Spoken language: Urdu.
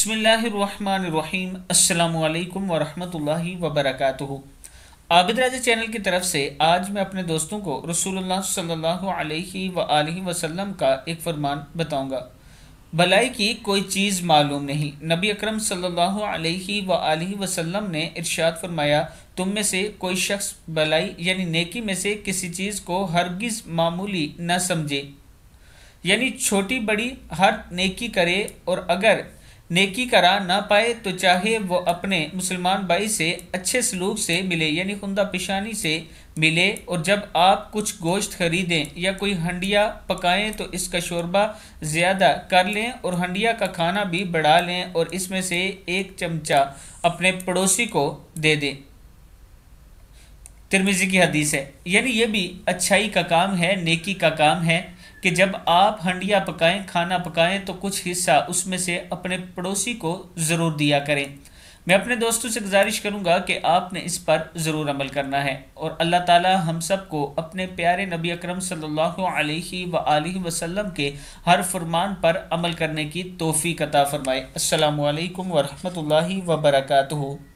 بسم اللہ الرحمن الرحیم۔ السلام علیکم ورحمۃ اللہ وبرکاتہ۔ عابد راجہ چینل کی طرف سے آج میں اپنے دوستوں کو رسول اللہ صلی اللہ علیہ وآلہ وسلم کا ایک فرمان بتاؤں گا۔ بلائی کی کوئی چیز معلوم نہیں۔ نبی اکرم صلی اللہ علیہ وآلہ وسلم نے ارشاد فرمایا، تم میں سے کوئی شخص بلائی یعنی نیکی میں سے کسی چیز کو ہرگز معمولی نہ سمجھے۔ یعنی چھوٹی بڑی ہر نیکی کرے اور اگر نیکی کرا نہ پائے تو چاہے وہ اپنے مسلمان بھائی سے اچھے سلوک سے ملے یعنی خندہ پیشانی سے ملے، اور جب آپ کچھ گوشت خریدیں یا کوئی ہنڈیا پکائیں تو اس کا شوربہ زیادہ کر لیں اور ہنڈیا کا کھانا بھی بڑھا لیں اور اس میں سے ایک چمچہ اپنے پڑوسی کو دے دیں۔ ترمیزی کی حدیث ہے۔ یعنی یہ بھی اچھائی کا کام ہے، نیکی کا کام ہے۔ کہ جب آپ ہنڈیا پکائیں، کھانا پکائیں تو کچھ حصہ اس میں سے اپنے پڑوسی کو ضرور دیا کریں۔ میں اپنے دوستوں سے گزارش کروں گا کہ آپ نے اس پر ضرور عمل کرنا ہے۔ اور اللہ تعالی ہم سب کو اپنے پیارے نبی اکرم صلی اللہ علیہ و وسلم کے ہر فرمان پر عمل کرنے کی توفیق عطا فرمائے۔ السلام علیکم ورحمۃ اللہ وبرکاتہ۔